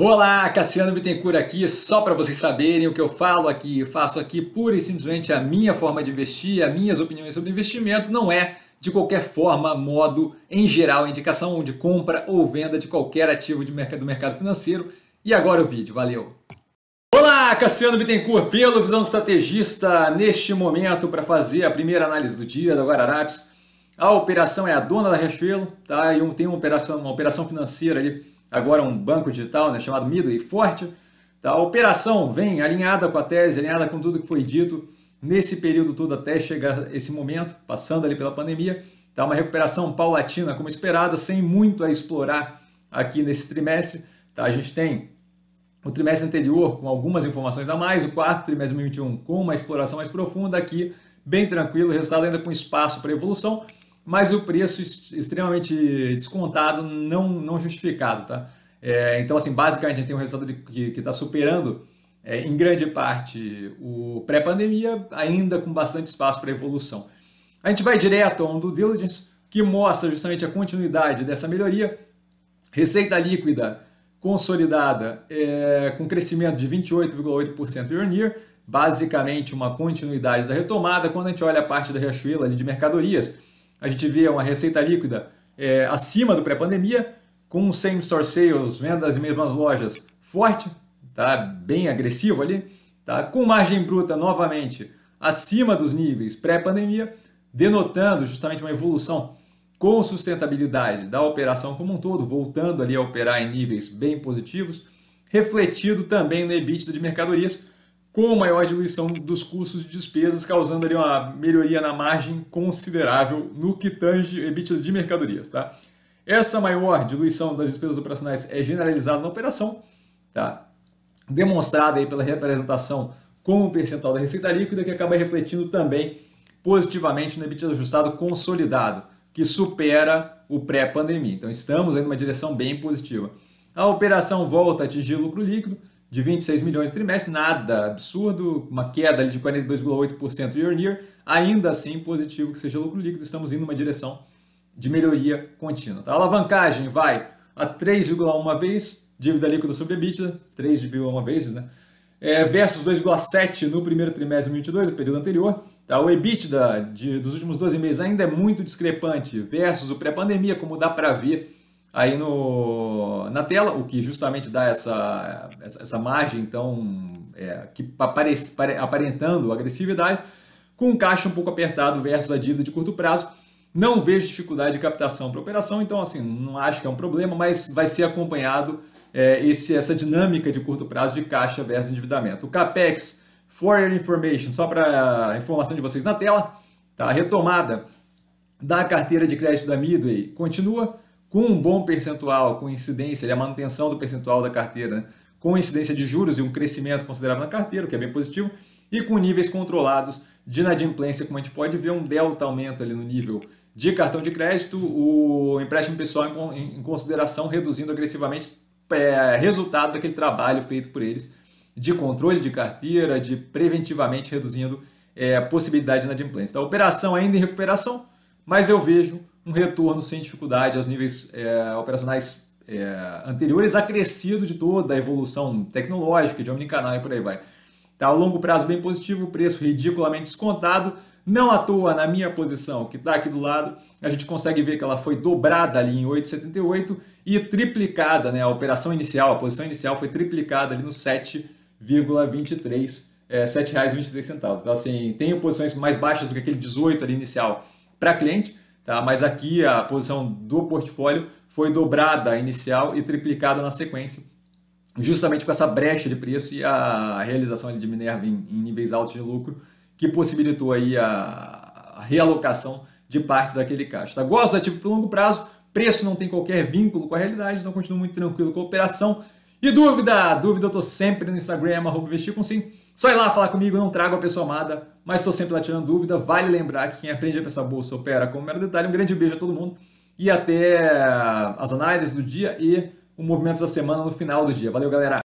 Olá, Cassiano Bittencourt aqui, só para vocês saberem o que eu falo aqui, faço aqui pura e simplesmente a minha forma de investir, as minhas opiniões sobre investimento, não é de qualquer forma, modo, em geral, indicação de compra ou venda de qualquer ativo de mercado, do mercado financeiro. E agora o vídeo, valeu! Olá, Cassiano Bittencourt, pelo Visão Estrategista, neste momento para fazer a primeira análise do dia da Guararapes. A operação é a dona da Riachuelo, tá? E tem uma operação, uma operação financeira ali agora um banco digital né, chamado Midway Forte. Tá? A operação vem alinhada com a tese, alinhada com tudo que foi dito nesse período todo até chegar esse momento, passando ali pela pandemia. Tá? Uma recuperação paulatina como esperada, sem muito a explorar aqui nesse trimestre. Tá? A gente tem o trimestre anterior com algumas informações a mais, o quarto trimestre de 2021 com uma exploração mais profunda aqui, bem tranquilo, resultado ainda com espaço para evolução mas o preço extremamente descontado, não, não justificado. Tá? É, então, assim, basicamente, a gente tem um resultado de, que está superando, é, em grande parte, o pré-pandemia, ainda com bastante espaço para evolução. A gente vai direto a um due diligence, que mostra justamente a continuidade dessa melhoria. Receita líquida consolidada é, com crescimento de 28,8% year on year, basicamente uma continuidade da retomada. Quando a gente olha a parte da Riachuelo ali de mercadorias, a gente vê uma receita líquida é, acima do pré-pandemia, com same store sales, vendas em mesmas lojas forte, tá? bem agressivo ali, tá? com margem bruta novamente acima dos níveis pré-pandemia, denotando justamente uma evolução com sustentabilidade da operação como um todo, voltando ali a operar em níveis bem positivos, refletido também no EBITDA de mercadorias, com maior diluição dos custos e despesas, causando ali uma melhoria na margem considerável no que tange EBITDA de mercadorias. Tá? Essa maior diluição das despesas operacionais é generalizada na operação, tá? demonstrada aí pela representação com o percentual da receita líquida, que acaba refletindo também positivamente no EBITDA ajustado consolidado, que supera o pré-pandemia. Então estamos aí numa direção bem positiva. A operação volta a atingir lucro líquido, de 26 milhões de trimestre, nada absurdo, uma queda de 42,8% year on year, ainda assim positivo que seja lucro líquido, estamos indo numa direção de melhoria contínua. Tá? A alavancagem vai a 3,1 vezes, dívida líquida sobre EBITDA, 3,1 vezes, né? É, versus 2,7 no primeiro trimestre de 2022, o período anterior. Tá? O EBITDA de, dos últimos 12 meses ainda é muito discrepante versus o pré-pandemia, como dá para ver aí no, na tela, o que justamente dá essa, essa, essa margem então, é, que aparece, aparentando agressividade, com o caixa um pouco apertado versus a dívida de curto prazo. Não vejo dificuldade de captação para operação, então assim, não acho que é um problema, mas vai ser acompanhado é, esse, essa dinâmica de curto prazo de caixa versus endividamento. O CAPEX, for your information, só para informação de vocês na tela, tá? retomada da carteira de crédito da Midway continua, com um bom percentual, com incidência, a manutenção do percentual da carteira, né? com incidência de juros e um crescimento considerável na carteira, o que é bem positivo, e com níveis controlados de inadimplência, como a gente pode ver, um delta aumento ali no nível de cartão de crédito, o empréstimo pessoal em, consideração, reduzindo agressivamente é, resultado daquele trabalho feito por eles de controle de carteira, de preventivamente reduzindo é, a possibilidade de inadimplência. Então, a operação ainda em recuperação, mas eu vejo um retorno sem dificuldade aos níveis é, operacionais é, anteriores, acrescido de toda a evolução tecnológica, de omnicanal e por aí vai. Tá, a longo prazo bem positivo, preço ridiculamente descontado, não à toa na minha posição, que está aqui do lado, a gente consegue ver que ela foi dobrada ali em 8,78 e triplicada, né, a operação inicial, a posição inicial foi triplicada ali no 7,23, é, R$ 7,23. Então assim, tem posições mais baixas do que aquele 18 ali inicial para cliente, Tá? Mas aqui a posição do portfólio foi dobrada inicial e triplicada na sequência, justamente com essa brecha de preço e a realização de Minerva em, em níveis altos de lucro, que possibilitou aí a, a realocação de partes daquele caixa. Tá? Gosto do ativo por longo prazo, preço não tem qualquer vínculo com a realidade, então continuo muito tranquilo com a operação. E dúvida? Dúvida eu estou sempre no Instagram, arroba com sim. Só ir lá falar comigo, não trago a pessoa amada, mas estou sempre lá tirando dúvida. Vale lembrar que quem aprende a pensar bolsa opera com o mero detalhe. Um grande beijo a todo mundo e até as análises do dia e o movimento da semana no final do dia. Valeu, galera!